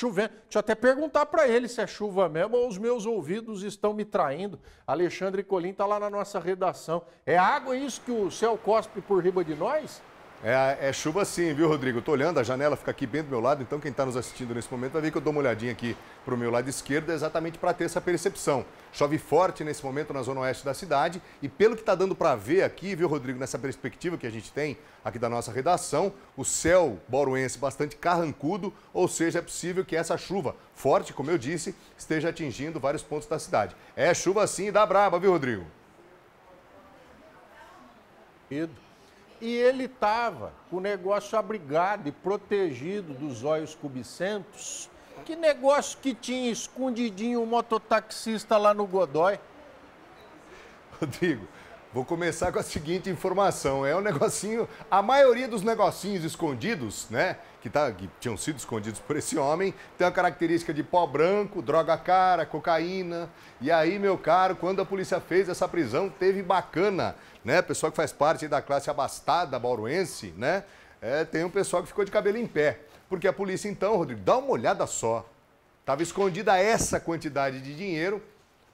chovendo. Deixa eu até perguntar para ele se é chuva mesmo ou os meus ouvidos estão me traindo. Alexandre Colim está lá na nossa redação. É água isso que o céu cospe por riba de nós? É, é, chuva sim, viu, Rodrigo? Estou olhando, a janela fica aqui bem do meu lado, então quem está nos assistindo nesse momento vai ver que eu dou uma olhadinha aqui para o meu lado esquerdo, exatamente para ter essa percepção. Chove forte nesse momento na zona oeste da cidade e pelo que está dando para ver aqui, viu, Rodrigo, nessa perspectiva que a gente tem aqui da nossa redação, o céu bauruense bastante carrancudo, ou seja, é possível que essa chuva forte, como eu disse, esteja atingindo vários pontos da cidade. É chuva sim e dá braba, viu, Rodrigo? Pedro e ele estava com o negócio abrigado e protegido dos olhos cubicentos. Que negócio que tinha escondidinho o mototaxista lá no Godói? Rodrigo, vou começar com a seguinte informação. É um negocinho, a maioria dos negocinhos escondidos, né? Que, tá, que tinham sido escondidos por esse homem, tem a característica de pó branco, droga cara, cocaína. E aí, meu caro, quando a polícia fez essa prisão, teve bacana né? Pessoal que faz parte da classe abastada bauruense, né? É, tem um pessoal que ficou de cabelo em pé. Porque a polícia, então, Rodrigo, dá uma olhada só. Estava escondida essa quantidade de dinheiro,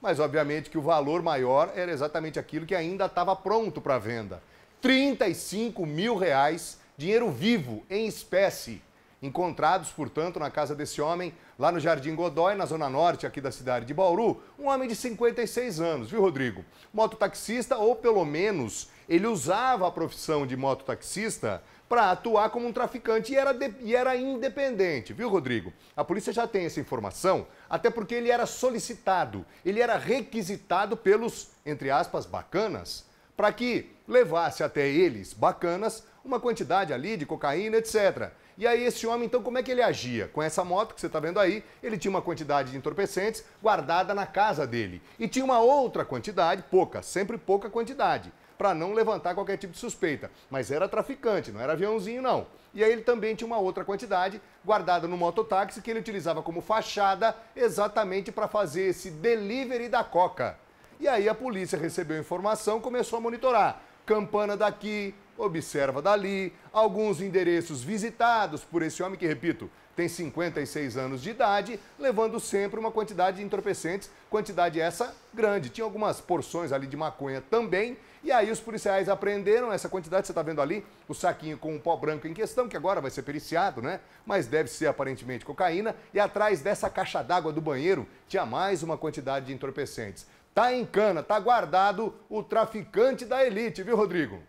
mas obviamente que o valor maior era exatamente aquilo que ainda estava pronto para venda. 35 mil reais, dinheiro vivo, em espécie. Encontrados, portanto, na casa desse homem, lá no Jardim Godói, na zona norte aqui da cidade de Bauru, um homem de 56 anos, viu, Rodrigo? Mototaxista, ou pelo menos ele usava a profissão de mototaxista para atuar como um traficante e era, de, e era independente, viu, Rodrigo? A polícia já tem essa informação, até porque ele era solicitado, ele era requisitado pelos, entre aspas, bacanas, para que levasse até eles, bacanas, uma quantidade ali de cocaína, etc. E aí esse homem, então, como é que ele agia? Com essa moto que você está vendo aí, ele tinha uma quantidade de entorpecentes guardada na casa dele. E tinha uma outra quantidade, pouca, sempre pouca quantidade, para não levantar qualquer tipo de suspeita. Mas era traficante, não era aviãozinho, não. E aí ele também tinha uma outra quantidade guardada no mototáxi que ele utilizava como fachada exatamente para fazer esse delivery da coca. E aí a polícia recebeu informação, começou a monitorar. Campana daqui, observa dali, alguns endereços visitados por esse homem que, repito, tem 56 anos de idade, levando sempre uma quantidade de entorpecentes, quantidade essa grande. Tinha algumas porções ali de maconha também, e aí os policiais apreenderam essa quantidade, você está vendo ali, o saquinho com o pó branco em questão, que agora vai ser periciado, né? Mas deve ser aparentemente cocaína, e atrás dessa caixa d'água do banheiro tinha mais uma quantidade de entorpecentes. Tá em cana, tá guardado o traficante da elite, viu, Rodrigo?